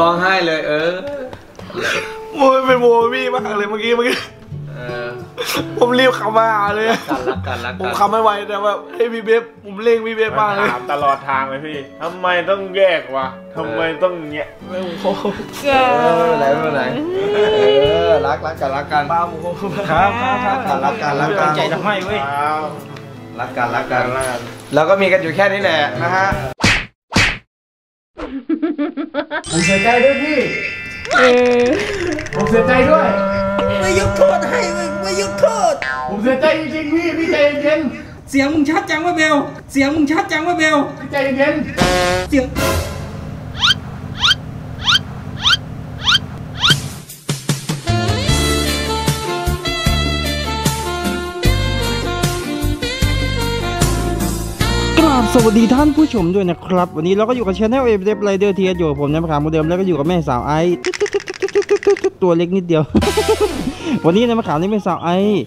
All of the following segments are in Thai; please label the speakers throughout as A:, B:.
A: ร้องไห้เลยเออ
B: โมยเป็นโมพี่มากเลยเมื่อกี้เมื่อกี้
A: เออ
B: ผมรีบขับมาหาเลย
A: กันรักกันรัก
B: ผม
A: กัน
B: ขับไม่ไหวแต่ว่าให้พี่เบฟผมเร่งพี่เบฟมากเลย
C: ถามตลอดทางเลยพี่ทำไมต้องแยกวะทำไมต้องเนี้ย
B: ไม่ผม
A: เออไม่เป็นไรไม่เป็นไรเออรักรักกันรักกัน
B: ป้าผม
A: ครับครับครับกันรักกันรักกัน
B: ใจทำไมเว้ย
C: อ้าว
A: รักกันรักกันแล้วก็มีกันอยู่แค่นี้แหละนะฮะ
C: ผมเสียใจด้วยพี่ผมเสียใจด้วย
D: ไม่ยกโทษให้มึงไม่ยกโทษ
C: ผมเสียใจจริงๆพี่ พี่ใจเย็น
D: เสียงมึงชัดจังว่าเบล เสียงมึงชัดจังว่าเบล
C: พี่ใจเย็น
D: เสียง สวัสดีท่านผู้ชมด้วยนะครับ วันนี้เราก็อยู่กับช anel เอฟเดฟไรเดอร์ทีอยู่กับผมนะคามโมเดิมแล้วก็อยู่กับแม่สาวไอซ์ตัวเล็กนิดเดียว วันนี้ในมะขามนี่แม่สาวไอซ์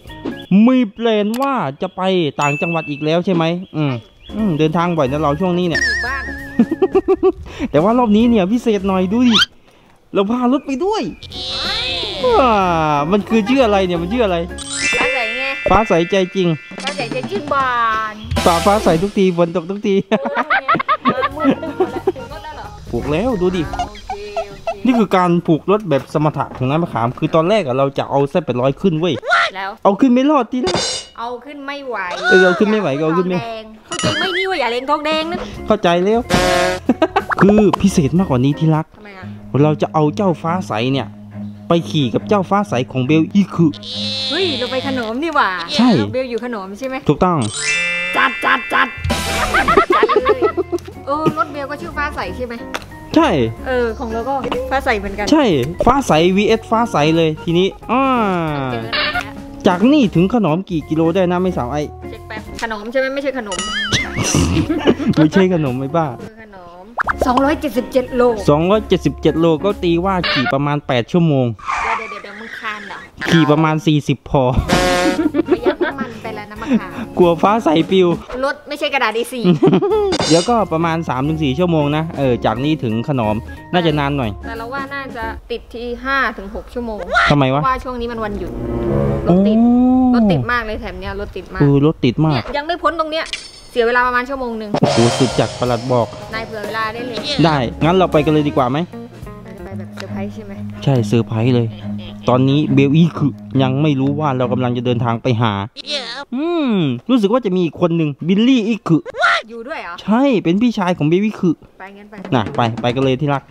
D: มี plan ว่าจะไปต่างจังหวัดอีกแล้วใช่ไหมอืมเดินทางบ่อยนะเราช่วงนี้เนี่ยแต่ว่ารอบนี้เนี่ยพิเศษหน่อยดูดิเราพารถไปด้วยว้ามันคือชื่ออะไรเนี่ยมันชื่ออะไร
E: ฟ้าใสไง
D: ฟ้าใสใจจริง
E: ฟ้าใสจะชื่นบาน
D: ฟ้าฟ้าใสทุกทีฝนตกทุกที
E: มาเมื่อถึงแล้วถึงรถแล้วเหรอ
D: ผูกแล้วดูดิ
E: โอเคโอเค
D: นี่คือการผูกรถแบบสมถะของน้ำมะขาม คือตอนแรกอะเราจะเอาเส้นเป็นร้อยขึ้นเว้ย
E: แล้ว
D: เอาขึ้นไม่รอดทีละ
E: เอาขึ้นไม่ไหว
D: เออเอาขึ้นไม่ไหวก็เอาขึ้นไม่
E: ทงแดงเข้าใจไหม่นี่ว่าอย่าเล่นทองแดงนะ
D: เข้าใจแล้ว คือพิเศษมากกว่านี้ที่รัก
E: ทำไมอะ
D: เราจะเอาเจ้าฟ้าใสเนี่ย ไปขี่กับเจ้าฟ้าใสของเบลอีคือ
E: เฮ้ย เราไปขนมดีกว่า
D: ใช่
E: เบลอยู่ขนมใช่ไหม
D: ถูกต้อง
E: จัดจัดจัดจัดเลยเออรถเบลก็ชื่อฟ้าใสใช่ไหม
D: ใช่
E: เออ ของเราก็ฟ้าใสเหมือนกัน
D: ใช่ ฟ้าใส vs ฟ้าใสเลยทีนี้อ่า
E: เจอแล้วนะ
D: จากนี่ถึงขนอมกี่กิโลได้นะไม่สาวไอ
E: เช็คแป๊บขนมใช่ไหมไม่ใช่ขนม
D: ไม่ใช่ขนมไม่บ้า
E: คือขนม 277 โล
D: 277 โลก็ตีว่าขี่ประมาณ 8 ชั่วโมง
E: เดี๋ยวเดี๋ยวเดี๋ยวมึงคานเหรอ
D: ขี่ประมาณ 40 พอ
E: ประหยัดน้ำมันไปแล้วนะมะขาม
D: กลัวฟ้าใสปิว
E: รถไม่ใช่กระดาษ A4
D: เดี๋ยวก็ประมาณ 3-4 ชั่วโมงนะ เออ จากนี้ถึงขนอมน่าจะนานหน่อย
E: แต่เราว่าน่าจะติดที่5ถึง6ชั่วโมง
D: ทำไมวะ
E: ว่าช่วงนี้มันวันหยุดรถติด รถติดมากเลยแถมเนี้ยรถติดมาก
D: เออรถติดมา
E: เนี่
D: ก
E: ยยังไม่พ้นตรงเนี้ย เสียเวลาประมาณชั่วโมงหนึ่ง
D: โอ้โหสุดจัดประหลัดบอก
E: นายเผื่อเวลาได้เลย
D: ได้ งั้นเราไปกันเลยดีกว่าไหม
E: เราจะไปแบบเซอร์ไพรส์ใช่ไหม
D: ใช่เซอร์ไพรส์เลย ตอนนี้เบลอีคือยังไม่รู้ว่าเรากำลังจะเดินทางไปหา อืม รู้สึกว่าจะมีอีกคนหนึ่งบิลลี่อีคือ
E: อยู่ด้วยเหรอ
D: ใช่ เป็นพี่ชายของเบลอีคือ
E: ไปงั้นไป
D: น่ะ ไป ไปกันเลยที่รัก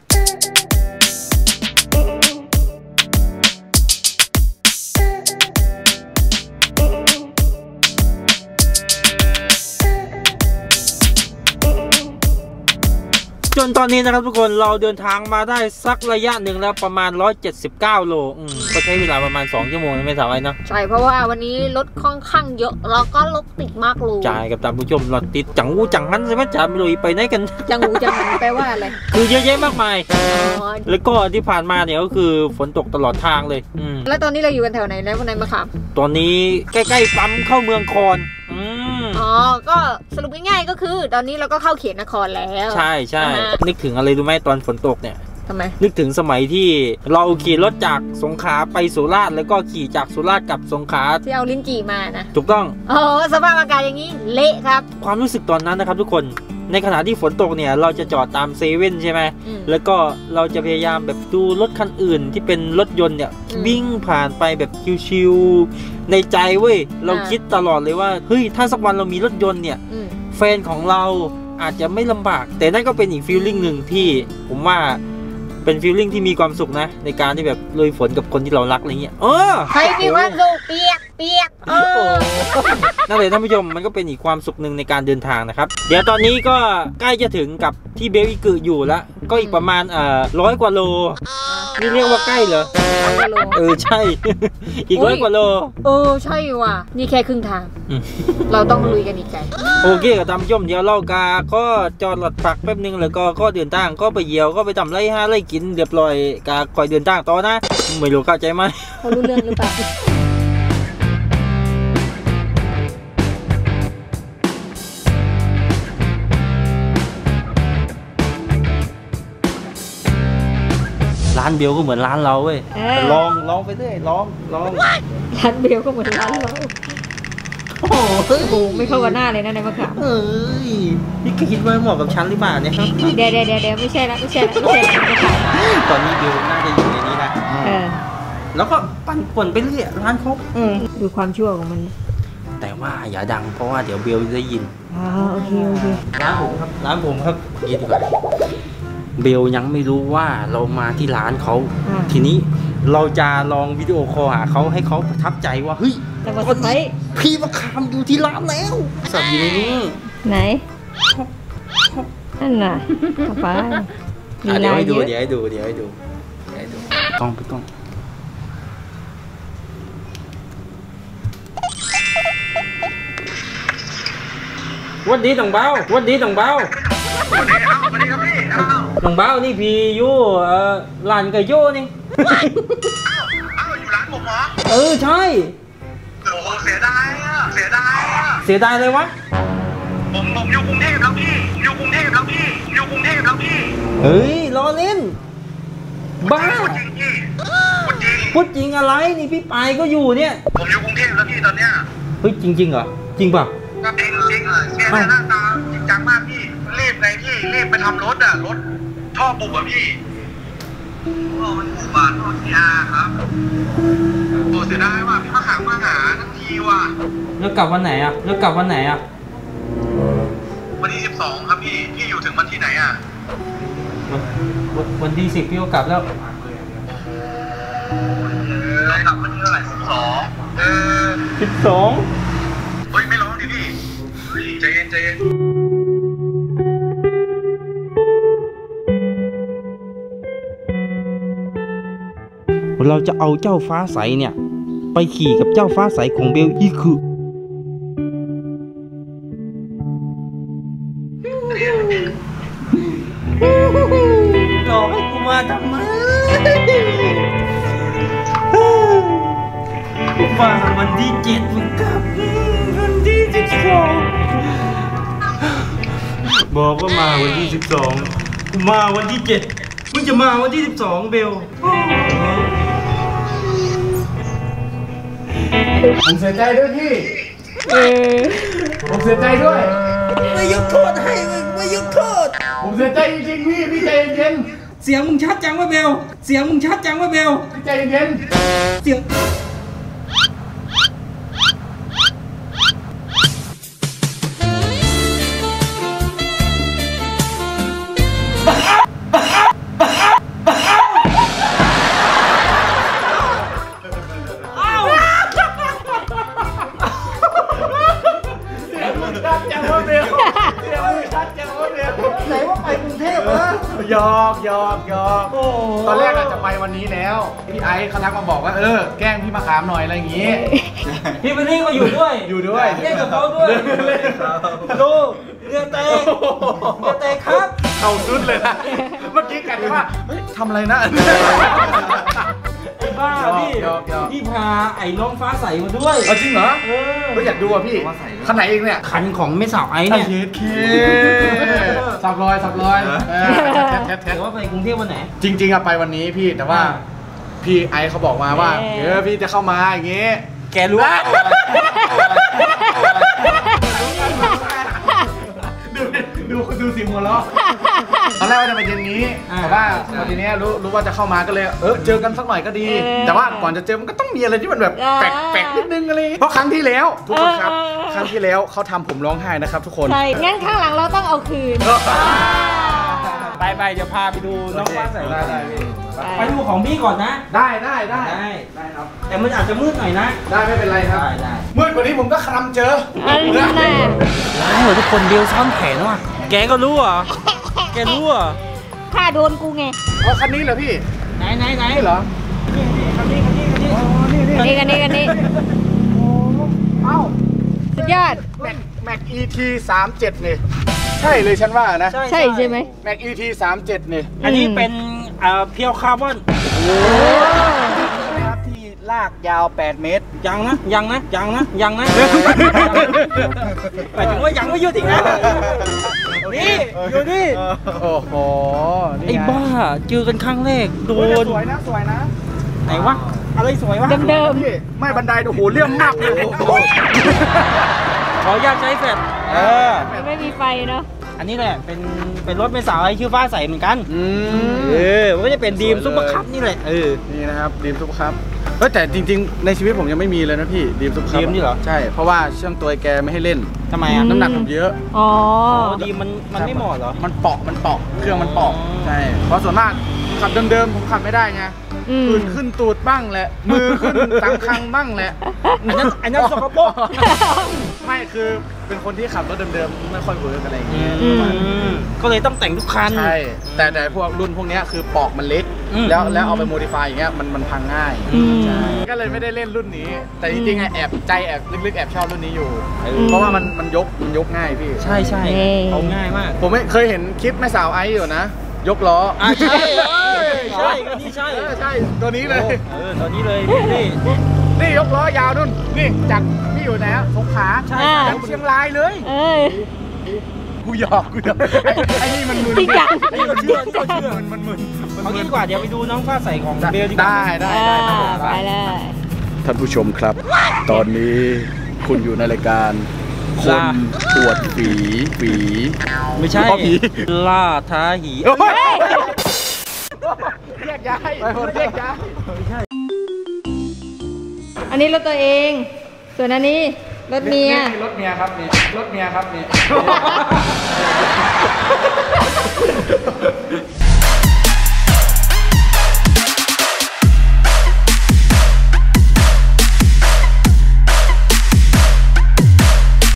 D: จนตอนนี้นะครับทุกคนเราเดินทางมาได้สักระยะหนึ่งแล้วประมาณ 179 โลอืมก็ใช้เวลาประมาณ 2 ชั่วโมงนะไม่สาวไอ้เนอะ
E: ใช่เพราะว่าวันนี้รถค่อนข้างเยอะแล้วก็รถติดมากเลย
D: จ่ายกับตามผู้ชมเราติดจังวูจังหันใช่ไหมจ่าไม่รู้ไปไหนกัน
E: จังหูจังหันแปลว่าอะไร
D: คือเยอะแยะมากมาย
E: อ๋อ
D: แล้วก็ที่ผ่านมาเนี่ยก็คือฝนตกตลอดทางเลยอืม
E: แล้วตอนนี้เราอยู่กันแถวไหนแล้ววันไหนมาขาม
D: ตอนนี้ใกล้ๆปั๊มเข้าเมืองคอน อืม
E: อ๋อ ก็สรุปง่ายๆก็คือ ตอนนี้เราก็เข้าเขตนครแล้ว
D: ใช่ใช่
E: อ่าฮะ
D: นึกถึงอะไรรู้ไหมตอนฝนตกเนี่ย
E: ทำไม
D: นึกถึงสมัยที่เราขี่รถจากสงขลาไปสุราษฎร์แล้วก็ขี่จากสุราษฎร์กลับสงขลา
E: ที่เอาลิ้นจี่มานะ
D: ถูกต้อง
E: โอ้โหสภาพอากาศอย่างนี้เละครับ
D: ความรู้สึกตอนนั้นนะครับทุกคน ในขณะที่ฝนตกเนี่ยเราจะจอดตามเซเว่นใช่ไหม
E: อืม
D: แล้วก็เราจะพยายามแบบดูรถคันอื่นที่เป็นรถยนต์เนี่ย
E: อืม
D: วิ่งผ่านไปแบบชิวๆในใจเว้ยเรา
E: อ่า
D: คิดตลอดเลยว่าเฮ้ยถ้าสักวันเรามีรถยนต์เนี่ย
E: อืม
D: แฟนของเราอาจจะไม่ลำบาก แต่นั่นก็เป็นอีกฟีลลิ่งหนึ่งที่ผมว่า เป็นฟีลลิ่งที่มีความสุขนะ ในการที่แบบลุยฝนกับคนที่เรารักอะไรเงี้ยเออ
E: ใครมีความสุขเปียกเปียกเออ
D: นั่นเลยท่านผู้ชมมันก็เป็นอีกความสุขหนึ่งในการเดินทางนะครับ เดี๋ยวตอนนี้ก็ใกล้จะถึงกับที่เบลอีกึอยู่แล้ว ก็อีกประมาณเอ่อร้อยกว่าโลนี่เรียกว่าใกล้เหรอเออใช่ อีกร้อยกว่าโล
E: เออใช่ว่ะ นี่แค่ครึ่งทาง
D: อืม
E: เราต้องลุยกันอีกไกล
D: โอเคกับท่านผู้ชมเดี๋ยวเรากาก็จอดหลอดปักแป๊บนึงแล้วก็ก็เดินทางก็ไปเยี่ยวก็ไปทำไรห้าไรกินเรียบร้อยกาคอยเดินทางต่อนะไม่รู้เข้าใจไหม
E: เขารู้เรื่องหรือเปล่า
D: โานเบลก็เหมือนร้านเราเว้ย
E: เออ
D: ลองลองไปเรื่อยลองลอง
E: ร้านเบลก็เหมือนร้านเรา
D: โอ้โห
E: โอ้โหไม่เข้ากับหน้าเลยนะในมะขาม
D: เอ้ยนี่คิดว่าเหมาะกับฉันหรือเปล่าเนี่ย
E: เดี๋ยวเดี๋ยวเดี๋ยวเดี๋ยวไม่ใช่ละไม่ใช่ละไม่ใช่ละมะขาม
D: ตอนนี้เบลน่าจะอยู่ในนี้นะ
E: เออ
D: แล้วก็ปั่นป่วนไปเรื่อยร้านเขาอืม
E: ดูความชั่วของมัน
D: แต่ว่าอย่าดังเพราะว่าเดี๋ยวเบลจะได้ยิน
E: อ๋อโอเคโอเค
D: ร้านผมครับร้านผมครับยินดีกว่าเบลยังไม่รู้ว่าเรามาที่ร้านเขา
E: อ่า
D: ทีนี้เราจะลองวิดีโอคอลหาเขาให้เขาประทับใจว่าเฮ้ย
E: จังหวัดสุโขทัย
D: พี่มะขามอยู่ที่ร้านแล้ว สับอยู่ในนี้
E: ไหนนั่นน่ะเอาไปมี
D: อะเดี๋ยว
E: ลาย
D: ให้
E: เย
D: ดู
E: อะ
D: เดี๋ยวให้ดูเดี๋ยวให้ดูเดี๋ยวให้ดูกล้องไปกล้องวันดีต่องเบ้าวันดีต่องเบ้าต่องเบ้านี่พี่อยู่เอ่อร้านไก่โย่นี่
B: อ้าวอยู่ร้านผมเหรอ
D: เออใช่
B: โอ้โหเสียดายอะเสียดายอะ
D: เสียดายเลยวะ
B: ผมผมอยู่กรุงเทพแล้วพี่ผมอยู่กรุงเทพแล้วพี่ผมอยู่กรุงเทพแล้วพี่
D: เฮ้ยล้อเล่น บ้า
B: พูดจริงพี่พูดจริง
D: พูดจริงอะไรนี่พี่ปายก็อยู่เนี่ย
B: ผมอยู่กรุงเทพแล้วพี่ตอนเนี้ย
D: เฮ้ยจริงๆเหรอจริงเปล่ะ
B: จริงจริงเนี่ยเนี่ยหน้าตาจริงจังมากพี่รีบไงพี่รีบไปทำรถอะรถท่อบุบอะพี่ท่อมันบุบอะท่อทีอาร์ครับโอ้เสียดายว่ะพี่มาหามาหาทั้ง ทีว่ะ
D: แล้วกลับวันไหนอะแล้วกลับวันไหนอะ
B: วันที่สิบสองครับพี่พี่อยู่ถึงวันที่ไหนอะ
D: วันวันวันที่สิบพี่ก็กลับแล้ว
B: เรากลับวันที่เท่าไหร่สิบสองเออ
D: สิบสอง
B: เฮ้ยไม่ร้องดิพี่เฮ้ยใจเย็นใจเย็น
D: เราจะเอาเจ้าฟ้าใสเนี่ย ไปขี่กับเจ้าฟ้าใสของเบลอีคือ หลอกให้กูมาทำไมว่าวันที่เจ็ดมึงกลับวันที่สิบสองบอกว่ามาวันที่สิบสองกูมาวันที่เจ็ดมึงจะมาวันที่สิบสองเบล
A: ผมเสียใจด้วยพี่
E: เออ
A: ผมเสียใจด้วย
D: ไม่ยกโทษให้มึงไม่ยกโทษ
A: ผมเสียใจจริงๆพี่ พี่ใจเย็น
D: เสียงมึงชัดจังว่าเบล เสียงมึงชัดจังว่าเบล
A: ๆพี่ใจเย็น
D: เสียง
A: จังว่าเบลเสียงชัดจังว่าเบลไหนว่าไปกรุงเทพวะหยอกหยอกหยอกตอนแรกอาจจะไปวันนี้แล้ว พี่ไอซ์เขาทักมาบอกว่าเออแกล้งพี่มะขามหน่อยอะไรอย่างงี้
D: พี่ไปนี่ก็อยู่ด้วย
A: อยู่ด้วย
D: เล่นกับเขาด้วยดูเรือเตะเรือเตะครับ
A: เขาสุดเลยนะ เมื่อกี้กันว่าเฮ้ยทำอะไรนะ
D: ไอ้ บ้าพี่
A: หยอกหยอก
D: พี่พาไอ้น้องฟ้าใสมาด้วย
A: เอาจริงเหรอ
D: เออ
A: ก็อยากดูอะพี่คันไหนเองเนี่ย
D: คันของไม่สาวไอ้
A: ไอ้
D: เนี่ย
A: เคสับรอยสับรอยเออแท็ดแท็ดแท็
D: แต่
A: ด
D: ว่าไปกรุงเทพวันไหน
A: จริง ๆอะไปวันนี้พี่แต่ว่า
D: อ่า
A: พี่ไอซ์เขาบอกมาว่า
E: เออ
A: เออพี่จะเข้ามาอย่างงี้
D: แกรู้
A: ดูดูดูเสียงหัวเราะต อนแรกว่าจะไปเย็นนี้
D: อ่า
A: แต่ว่าพอทีเนี้ยรู้รู้ว่าจะเข้ามาก็เลยเออเจอกันสักหน่อยก็ดี
E: เออ
A: แต่ว่าก่อนจะเจอมันก็ต้องมีอะไรที่มันแบบ
E: อ่า
A: แปลกแปลกนิดนึงอะไรอย่างงี้เพราะครั้งที่แล้วทุกคนครับ
E: เออเออ
A: ครั้งที่แล้วเขาทำผมร้องไห้นะครับ ทุกคน
E: ใช่งั้นข้างหลังเราต้องเอาคืน
D: ไปไปเดี๋ยวพาไปดูน้องฟ้าใส
A: ได้ได้พี่
D: ไปดูของพี่ก่อนนะ
A: ได้ได้ได้
D: ได้
A: ได้ครับ
D: แต่มันอาจจะมืดหน่อยนะ
A: ได้ไม่เป็นไรครับ
D: ได้ได้
A: มืดกว่านี้ผมก็คลำเจอ
E: อันนั้นน่ะ
D: ร้ายเหรอทุกคนเบลซ่อนแผนว่ะแกก็รู้เหรอ แกรู้เหรอ
E: ข้าโดนกูไง
A: เอาคันนี้เหรอพี่
D: ไหนไหนไหน
A: นี่เหรอ
D: คันนี้คันนี้คันนี้
A: อ๋อนี่นี่
E: กันนี้กันนี้กันนี้
A: เอ้า
E: สุดยอด
A: แม็กแม็ก ET 37นี่ใช่เลยฉันว่านะ
E: ใช่ใช่ไหม
A: แม็ก ET 37นี่
D: อันนี้เป็นเอ่อเพียวคาร์บอน
A: ครับที่ลากยาว 8 เมตร
D: ยังนะ ยังนะ ยังนะ ยังนะหมายถึงว่ายังไม่หยุดอีกนะ นี่นี่อยู่นี่
A: โอ้โหนี่
D: ไอ้
A: ง
D: บ้าเจอกันครั้งแรกโด
A: โอ้ยแต่
D: น
A: สวยนะสวยนะ
D: ไหนวะอะไรสวยวะ
E: เดิม
A: พี่ไม่บันไดโอ้โหเลี่ยมมากเลยโอ้โห
D: ขออนุญาตใช้แฟลชเออ
E: ๆไม่มีไฟเนาะ
D: อันนี้แหละเป็นเป็นรถเป็นสาวไอชื่อฟ้าใสเหมือนกัน
A: อืม
D: เออมันก็จะเป็นดีม
A: สวยเลย
D: ซุปเปอร์คัพนี่แหละเออ
A: นี่นะครับดีมซุปครับ เฮ้ยแต่จริงๆ ในชีวิตผมยังไม่มีเลยนะพี่ดีมซุปครับ
D: ดีมนี่เหรอ
A: ใช่เพราะว่าเชื่องตัวแกไม่ให้เล่น
D: ทำไมอะ
A: น้ำหนักผมเยอะ
E: อ๋อ
D: อ๋อ Dream มันมันไม่เหมาะเหรอ
A: มันเปราะมันเปราะเครื่องมันเปราะ
D: อ๋อ
A: ใช่เพราะส่วนมากขับเดิมๆผมขับไม่ได้ไง
E: อืม
A: ปืนขึ้นตูดบ้างแหละ มือขึ้นสังคังบ้างแหละ
D: อันนั้นอันนั้นสกปรก
A: ไม่คือเป็นคนที่ขับรถเดิมๆไม่ค่อย work อะไรอย่างเงี้ย
E: อืม
D: ก็เลยต้องแต่งทุกคัน
A: ใช่แต่แต่พวกรุ่นพวกเนี้ยคือปลอกมันเล็ก
D: อืม
A: แล้วแล้วเอาไป modify อย่างเงี้ยมันมันพังง่าย
E: อืม
A: ใช่ก็เลยไม่ได้เล่นรุ่นนี้ แต่จริงๆอะแอบใจแอบลึกๆแอบชอบรุ่นนี้อยู่
D: เอ
E: อื
D: อ
E: ม
A: เพราะว่ามันมันยกมันยกง่ายพี่
D: ใช่ใช่
E: เย้
D: เอาง่ายมาก
A: ผมไม่เคยเห็นคลิปแม่สาวไอซ์อยู่นะ ยกล้อ
D: อะใช่
A: เอ้ย
D: ใช่ก็นี่ใช่
A: เออใช่ตัวนี้เลย
D: เออตอนนี้เลยนี่นี่
A: นี่ยกล้อยาวนุ่นนี่จากพี่อยู่ไหนอะสงขลา
D: ใช่
E: อ่า
A: จากเชียงรายเลย
E: เอ้ย
A: กูหยอกกูหยอกไอ้ไอ้นี่มันมึน
E: จริงจัง
A: ไอ้นี่มันเชื่อเชื่อเชื่อมันมึนมัน
D: เอา
A: มึ
D: งี้
A: น
D: ดีกว่าเดี๋ยวไปดูน้องฟ้าใสของเบลดีกว่า
A: ได้ได้
E: อ่า
A: ได้
E: ไปเลย
A: ท่านผู้ชมครับ ตอนนี้คุณอยู่ในรายการ คนปวดฝีฝี
D: ไม่ใช่
A: อ๋อผี
D: ล่าท้าหี
A: โอ้ยแยกย้ายไปคนแยกย้าย
E: อันนี้รถตัวเอง ส่วนอันนี้ รถเมีย
A: รถเมียครับนี่รถเมียครับนี่